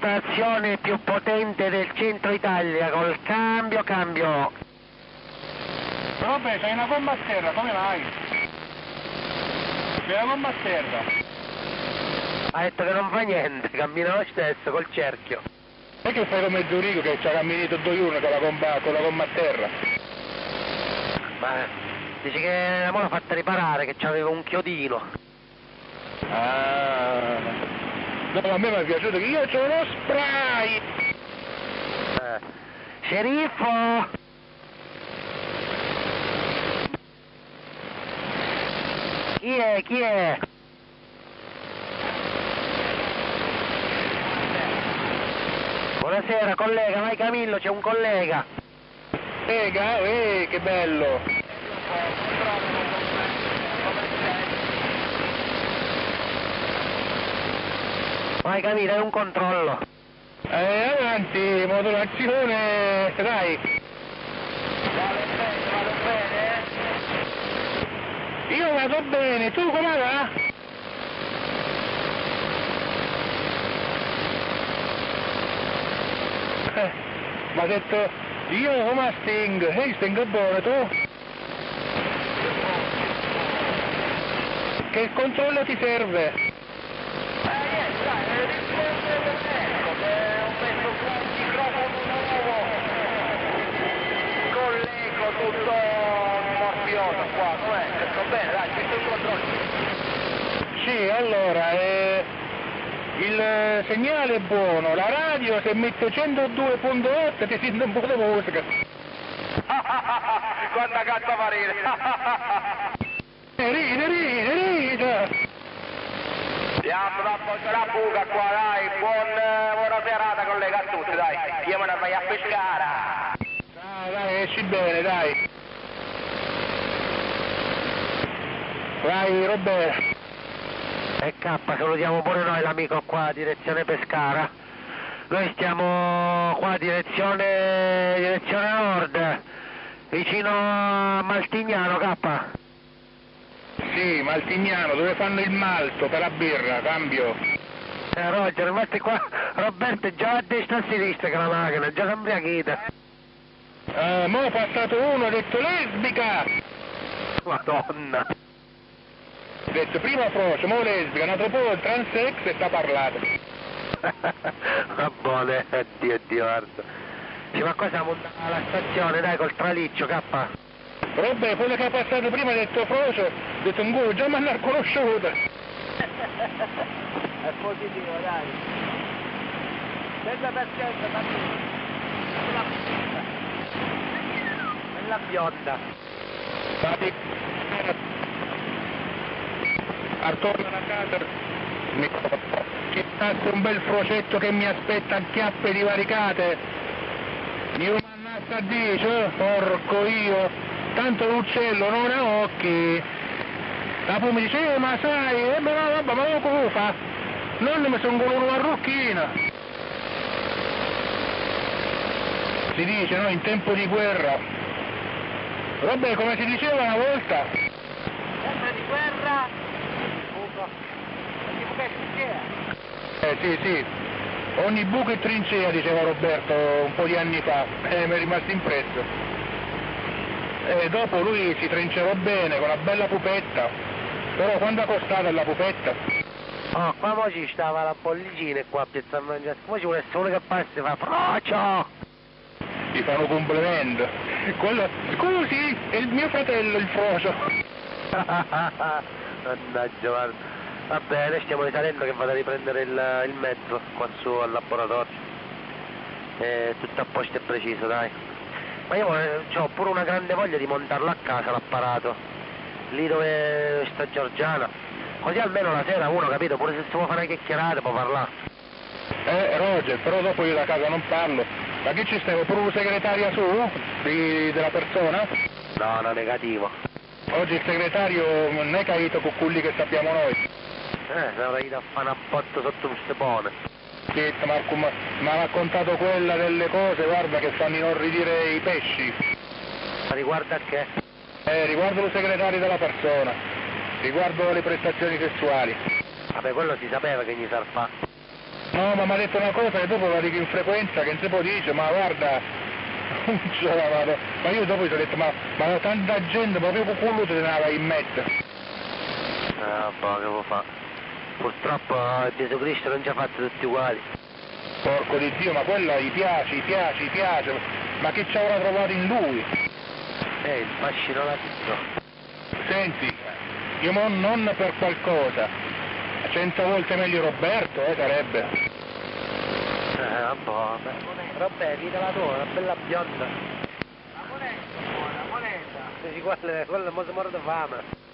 stazione più potente del centro Italia, col cambio, cambio. Vabbè, c'hai una gomma a terra, come mai? C'è una gomma a terra. Ha detto che non fa niente, cammina lo stesso col cerchio. E che fai come Zurigo che ci ha camminato due giorni con la gomma, con la gomma a terra? Ma dice che la l'ha fatta riparare, che c'aveva un chiodino. Ah. No, a me mi è piaciuto che io c'ho lo spray! Eh. Sceriffo! Chi è? Chi è? Buonasera collega, vai Camillo, c'è un collega. Lega, eh, che bello! Vai Camillo, è un controllo. Eh, avanti, modulazione, dai! Vado bene, vado bene. Io vado bene, tu come va? Eh, mi ha detto, io come Sting, ehi Sting è buono, tu? Che controllo ti serve? Eh, niente, dai, risponde per me, che ho messo qua un microfono nuovo. Con l'eco tutto morfioso qua, com'è? Sto bene, dai, ci sono i controlli. Sì, allora, eh, il segnale è buono, la radio se mette 102.8 ti sente un po' di musica. Quanta cazzo fa ridere. Eh, Ride, ride, ride! Andiamo da la buca qua, dai, buon, eh, buona serata collega a tutti, dai. Me ne vai a pescare. Dai, dai, esci bene, dai. Vai, Roberto. E K, salutiamo pure noi l'amico qua, direzione Pescara. Noi stiamo qua, direzione, direzione nord, vicino a Maltignano, K. Sì, Maltignano, dove fanno il malto per la birra, cambio. Eh, Roger, infatti qua Roberto è già a destra a sinistra che la macchina, già cambiata. Eh, mo' è passato uno, ha detto lesbica! Madonna. Ha detto prima frocio, mo' lesbica, un altro po' transex e sta parlato. Va buone, addio, addio, guarda. Sì, ma qua siamo alla stazione, dai, col traliccio, K. Robbe, quello che è passato prima ha detto frocio, ha detto un culo, già mi hanno conosciuto. È positivo, dai. Senza pazienza, bambino. Sulla pista. Nella bionda. Attorno alla casa. Ci passa un bel frocetto che mi aspetta a chiappe divaricate. Io mannazza a dice, porco io, tanto l'uccello non ha occhi. La poi mi dice, eh, ma sai, eh, ma ma lo come fa? Non mi sono con una marrucchina. Si dice, no, in tempo di guerra. Vabbè, come si diceva una volta, Sempre di guerra. Buco. Succede? eh sì, sì, ogni buco è trincea, diceva Roberto un po' di anni fa, e mi è rimasto impresso. E dopo lui si trinceva bene, con una bella pupetta, però quando ha costato la pupetta? Oh, qua mo ci stava la bollicina qua a Piazza a mangiare. Come ci vuole uno che passa e fa frocio! Gli fanno complimento. Quello, scusi, è il mio fratello il frocio. Mannaggia, guarda. Va bene, stiamo risalendo che vado a riprendere il, il mezzo qua su al laboratorio. È tutto a posto e preciso, dai. Ma io ho pure una grande voglia di montarlo a casa l'apparato. Lì dove sta Giorgiana. Così almeno la sera uno, capito, pure se si vuole fare una chiacchierata può parlare. Eh, Roger, però dopo io da casa non parlo. Ma che ci stiamo, pure un segretaria su, di- della persona? No, no, negativo. Oggi il segretario non è caito con quelli che sappiamo noi. Eh, se avrei da fare un botto sotto un stepone. Sì, Marco mi ha raccontato quella delle cose, guarda, che fanno inorridire i pesci. Ma riguarda a che? Eh, riguardo il segretario della persona, riguardo le prestazioni sessuali. Vabbè, quello si sapeva che gli sarfà. No, ma mi ha detto una cosa che dopo la dico in frequenza che non si può dire, ma guarda, non ce la vado. Ma io dopo gli ho detto, ma, ma tanta gente, ma proprio quello te ne va in mezzo. Ah, boh, che vuoi fare? Purtroppo Gesù Cristo non ci ha fatto tutti uguali. Porco di Dio, ma quello gli piace, gli piace, gli piace. Ma che ci avrà trovato in lui? Eh, il fascino latino. Senti, io mo non per qualcosa, cento volte meglio Roberto, eh, sarebbe. Eh, beh. Vabbè, vita la tua, una bella bionda. La moneta, buona, moneta. Se ci guarda, quello mo si muore di fame.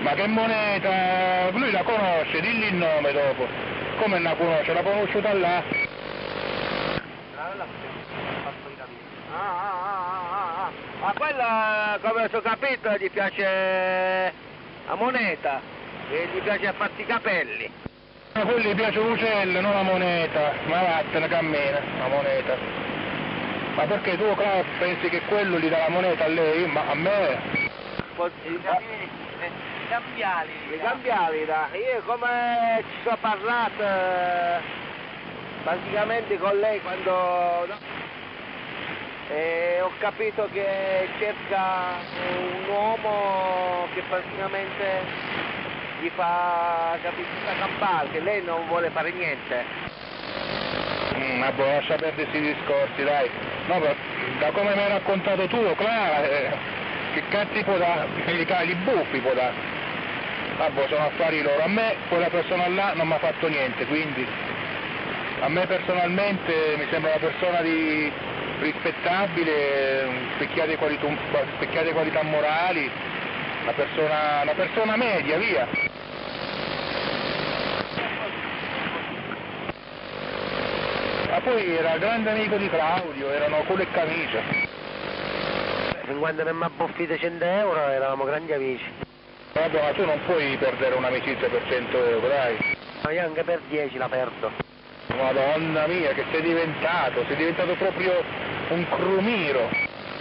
Ma che moneta? Lui la conosce, digli il nome dopo. Come la conosce? L'ha conosciuta là. Ah, ah, ah, ah. Ma quella, come ho capito, gli piace la moneta e gli piace farsi i capelli. A quelli gli piace l'uccello, non la moneta. Ma vattene, cammina, la moneta. Ma perché tu, Klaus, pensi che quello gli dà la moneta a lei? Ma a me? I cambiali. I cambiali, da. Io come ci sono parlato praticamente con lei quando... no? E ho capito che cerca un uomo che praticamente gli fa capire da campare, che lei non vuole fare niente. Mm, ma buona lascia perdere questi discorsi, dai. No, ma da come mi hai raccontato tu, Clara, eh, che cazzi può dare? Li, ca- li buffi può dare. Vabbè, sono affari loro. A me quella persona là non mi ha fatto niente, quindi a me personalmente mi sembra una persona di rispettabile, specchiate qualità, specchiate qualità morali, una persona, una persona media, via. Ma poi era grande amico di Claudio, erano culo e camicia. Fin quando non mi ha boffito 100 euro eravamo grandi amici. Vabbè, ma tu non puoi perdere un'amicizia per 100 euro, dai. Ma io anche per 10 la perdo. Madonna mia, che sei diventato, sei diventato proprio un crumiro.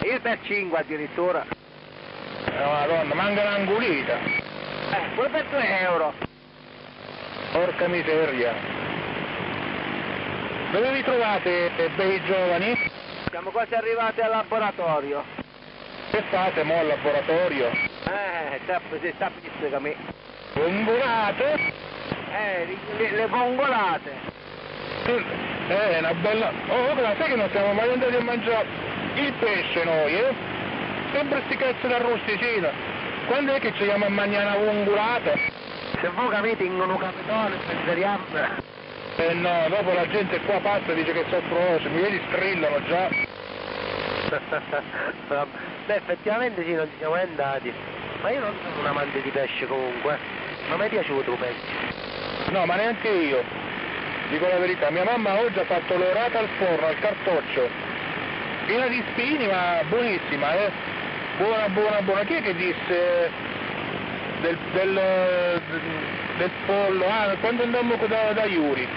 Io per 5 addirittura. Eh, Madonna, manca un'angulita. Eh, pure per 2 euro. Porca miseria. Dove vi trovate, eh, bei giovani? Siamo quasi arrivati al laboratorio. Che fate mo al laboratorio? Eh, si sappi che spiega me. Ungolate? Eh, le, le vongolate. Eh, una bella... Oh, ma sai che non siamo mai andati a mangiare il pesce noi, eh? Sempre sti cazzo da rosticina. Quando è che ci chiama a mangiare una ungolata? Se voi capite in un capitone, spenseriamo. Eh no, dopo la gente qua passa e dice che sono froce, mi vedi strillano già. Beh, effettivamente sì, non ci siamo mai andati. Ma io non sono un amante di pesce comunque. Non mi è piaciuto pesce. No, ma neanche io. Dico la verità, mia mamma oggi ha fatto l'orata al forno, al cartoccio. Piena di spini, ma buonissima, eh. Buona, buona, buona. Chi è che disse del, del, del pollo? Ah, quando andammo da, da Iuri,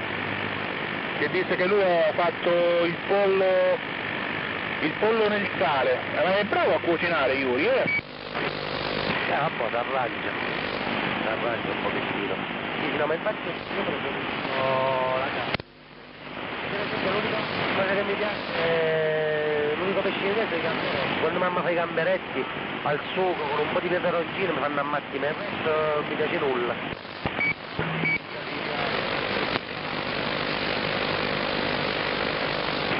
che disse che lui ha fatto il pollo, il pollo nel sale. Eh, Ma è bravo a cucinare Iuri, eh? Eh, vabbè, t'arrangia. T'arrangia un pochettino. Sì, no, ma infatti io preferisco la carne. Per esempio, l'unica cosa che mi piace è... l'unico pesce che mi piace è i gamberetti. Quando mamma fa i gamberetti al sugo con un po' di peperoncino mi fanno ammazzare, ma il mi piace nulla.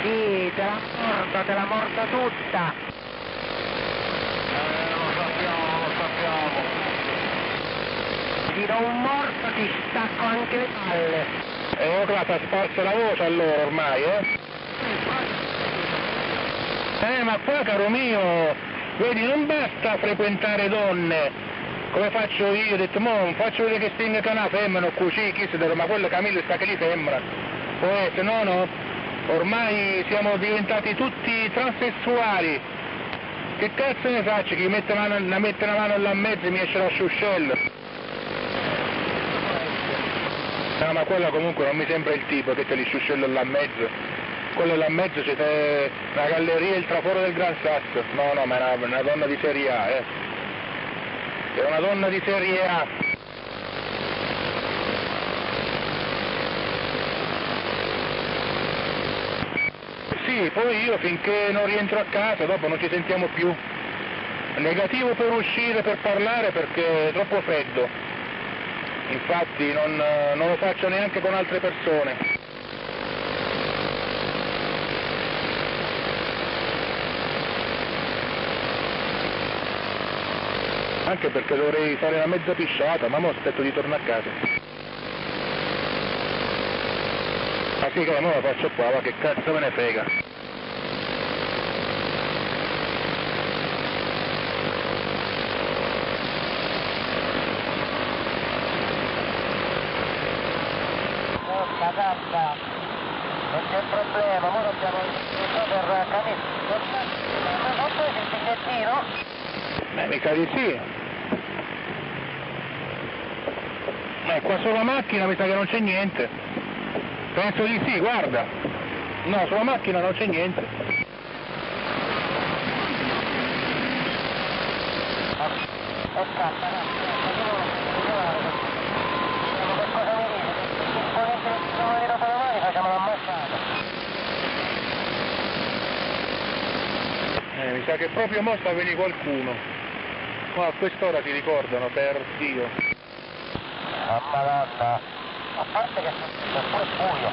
Sì, te la mordo, te la mordo tutta. Eh, lo sappiamo, lo sappiamo. Ti do un morto, ti stacco anche le palle. E ora la fa sparsa la voce allora ormai, eh? Eh, ma qua, caro mio, vedi, non basta frequentare donne, come faccio io, ho detto, mo, faccio vedere che stinga una femmina, così, chi si deve, ma quello Camillo sta che li sembra. Può essere, no, no, ormai siamo diventati tutti transessuali. Che cazzo ne faccio, chi mette, mano, la mette una mano là in mezzo e mi esce l'asciuscello? No, ma quello comunque non mi sembra il tipo che te li sciuscello là in mezzo. Quello là in mezzo c'è la galleria e il traforo del Gran Sasso. No, no, ma è una, una donna di serie A, eh. È una donna di serie A. sì, poi io finché non rientro a casa, dopo non ci sentiamo più. Negativo per uscire, per parlare perché è troppo freddo. Infatti non, non lo faccio neanche con altre persone. Anche perché dovrei fare una mezza pisciata, ma mo aspetto di tornare a casa. Ma sì che la faccio qua, ma che cazzo me ne frega. Porca tappa, non c'è problema, ora dobbiamo per camminare. Non preso il bigliettino? Beh, mi sa di sì. Eh, qua sulla macchina mi sa che non c'è niente. Penso di sì, guarda. No, sulla macchina non c'è niente. Eh, mi sa che proprio mo sta venire qualcuno. Qua a quest'ora si ricordano, per Dio. Ah, madonna. A parte che è pure buio.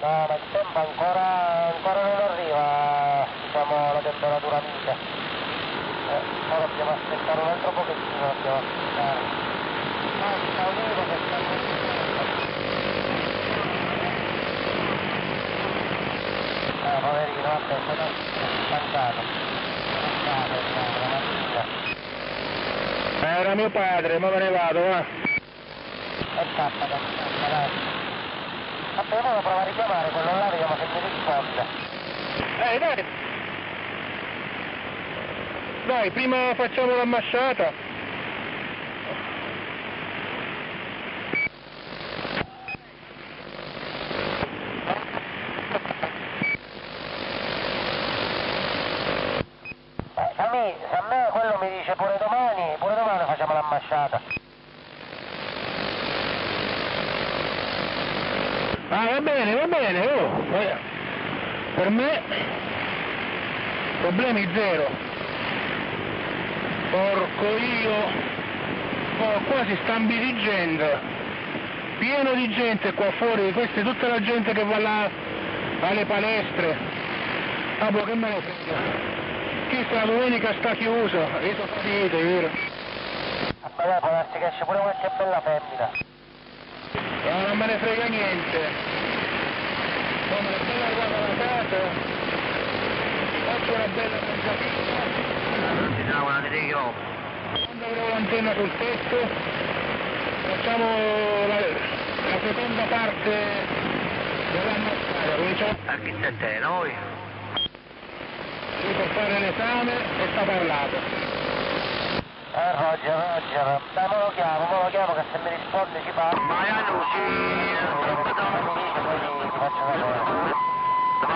No, ma il tempo ancora, ancora non arriva, diciamo, la temperatura mite. Eh, ora dobbiamo aspettare un altro pochettino, dobbiamo aspettare. Ah, sta che sta Ah, poverino, vabbè, sono stancato. Stancato, stancato, la mattina. Era mio padre, ma me ne vado, va. Scappa, dai, scappa, dai. Vabbè, ora prova a richiamare quello là, vediamo se mi risponde. Eh, dai. Dai, prima facciamo l'ammasciata. Eh, a me, se a me quello mi dice pure domani, pure domani facciamo l'ambasciata. Ah, va bene, oh. eh, Per me problemi zero. Porco io. Oh, qua si sta ambidigendo. Pieno di gente qua fuori, questa è tutta la gente che va là alle palestre. Ah, boh, che me ne frega. Chissà, la domenica sta chiuso, io sono finito, vero? Vabbè, dai, può darsi che esce pure qualche bella femmina. No, non me ne frega niente. Appena arrivato alla casa, faccio una bella mangiatina, Non si sa una io. quando avrò l'antenna sul tetto, facciamo la, la seconda parte dell'ammazzata, cominciamo A chi sente? Noi? lui per fare l'esame e sta parlato. Eh, Roger, Roger, me lo chiamo, me lo chiamo che se mi risponde ci parlo. Ma io non Se mi dice poi ti, ti faccio sapere. Ti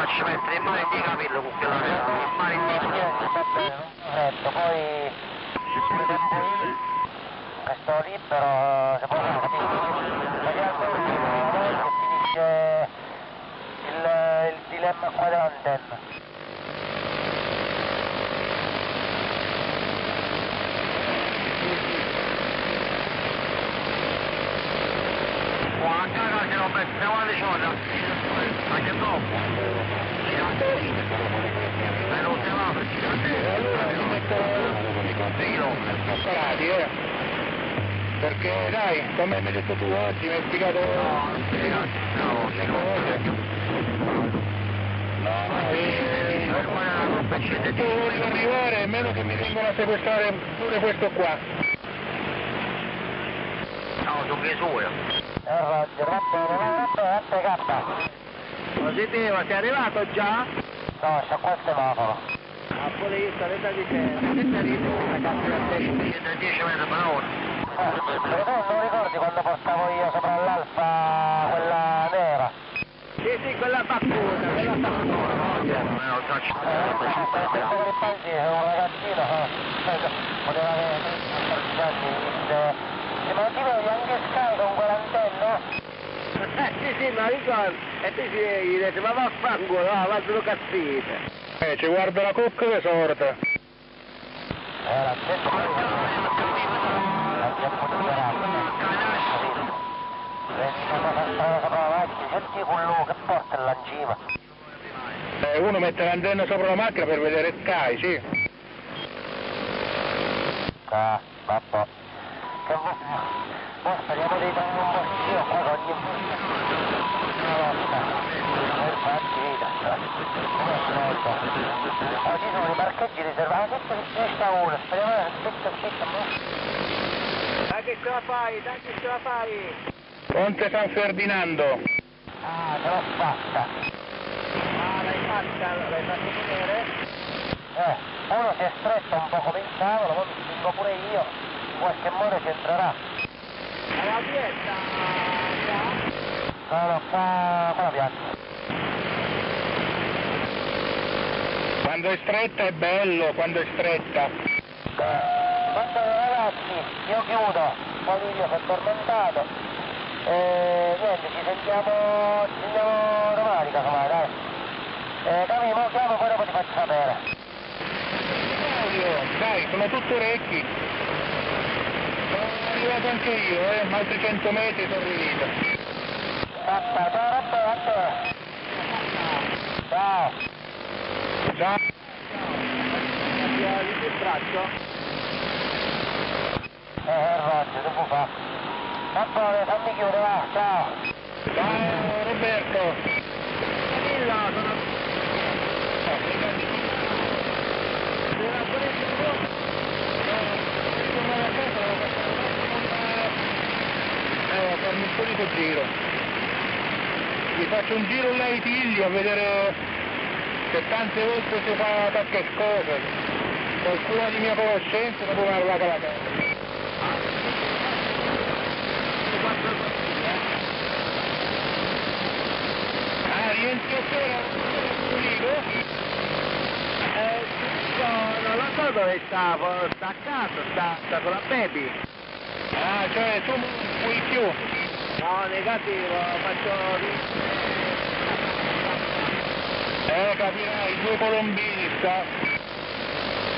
in mano di capello con quella di Niente, va bene, non mi fretto, poi pure tempo io, che sto libero, se capire. Vediamo che finisce il, il dilemma qua dell'antenna. Qua a si va E allora mi metto preparati, eh. Perché dai, come mi hai detto tu oggi, mi hai spiegato le cose. No, e... Tu voglio arrivare, a meno che mi vengono a sequestrare pure questo qua. No, che sue. Eh, Roger, bene, va bene, aspetta, cappa. Positivo, sei arrivato già? No, c'ho qua il semaforo. A pure io sto da dicendo, che sei una cazzo di 10 metri per ora. Eh, non ricordi quando portavo io sopra l'alfa quella nera? Sì, sì, quella baccuta, quella Eh, per il paese un ragazzino, eh, poteva avere 13-14 anni, ma ti vedi anche Sky con quell'antenna? Eh sì sì, ma ricordo, e tu ci gli dici, ma vaffanculo, no, va solo cazzite. Eh, ci guarda la cocca che sorta. Eh, l'angima. Eh, uno mette l'antenna sopra la macchina per vedere Sky, sì. Ah, vabbè. Che vuoi? Poi speriamo di prendere un postino Oggi sono i parcheggi riservati. Ci sta uno. Speriamo che aspetta, aspetta. Dai che ce la fai, dai che ce la fai. Ponte San Ferdinando. Ah, ce l'ho fatta. Ah, l'hai fatta, l'hai fatta vedere? Eh, uno si è stretto un po' come il cavolo, poi mi spingo pure io. In qualche modo ci entrerà. Alla pietta, No, no, qua, qua la piazza. Quando è stretta è bello, quando è stretta. Quanto ragazzi, io chiudo, poi io sono tormentato. E niente, ci sentiamo, ci sentiamo domani casomai, dai. Eh, Camillo, mo chiamo poi dopo ti faccio sapere. Dai, sono tutto orecchi. Sono arrivato anche io, eh, altri 100 metri sono arrivato. Aspetta, ciao Roberto. Ciao. Ciao. Il braccio? Eh, Roger, dopo fa. Bene, fammi chiudere, va, ciao. Ciao Roberto. Camilla, sono... Sono pure il Eh, devo farmi un solito giro. Vi faccio un giro là ai figli a vedere se tante volte si fa qualche cosa. Qualcuno di mia conoscenza dopo mi ha arrivata la casa. Ah, rientri a sera, pulito? Eh, no, non lo so dove sta, sta a casa, sta, sta con la baby. Ah, cioè tu non puoi più. No, negativo, faccio. Eh, capirai, due colombini sta.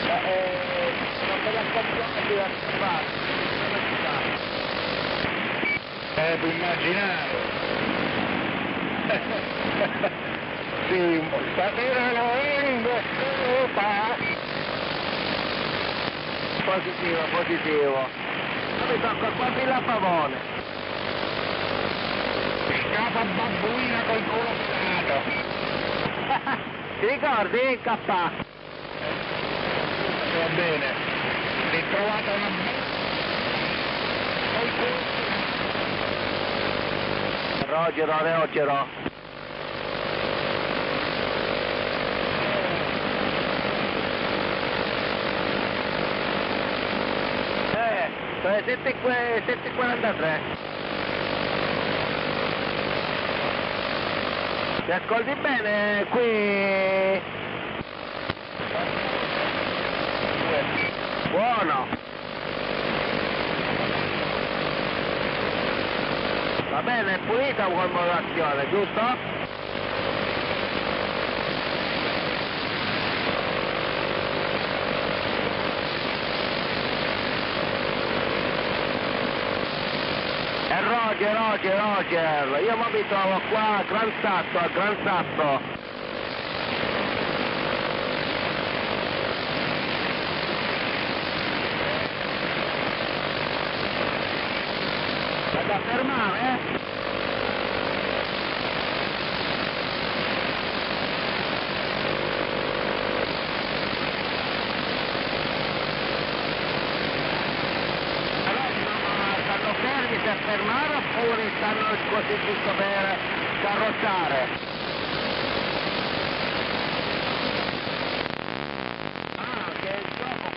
Ma, eh, non me la comprati da fare. Eh, puoi immaginare. sì, stasera lo vengo, opa. Positivo, positivo. Mi tocca quasi la pavone. Scapa babbuina col culo. Ti ricordi, K? Va bene. L'hai trovata una Rogero, Rogero. Eh, sono le 7.43. Mi ascolti bene qui? Buono. Va bene, è pulita come modulazione, giusto? E Roger, Roger, Roger, io mi trovo qua a Gran Sasso, a Gran Sasso. Vado a fermare, eh? Allora, ma stanno fermi per fermare oppure stanno così giusto per carrozzare? Ah, piazzato.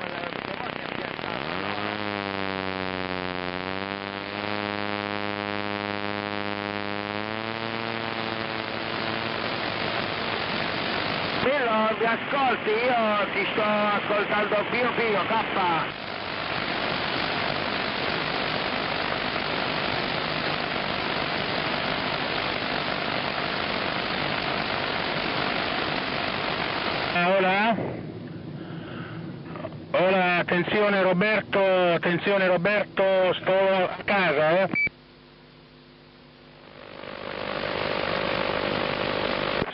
Pillo, mi ascolti? Io ti sto ascoltando pio pio, K. Ola, ola. Ola, attenzione Roberto, attenzione Roberto, sto a casa, eh.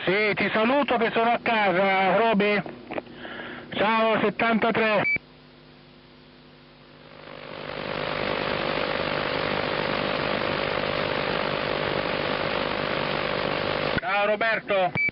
Sì, ti saluto che sono a casa, Roby. Ciao 73. Ciao Roberto.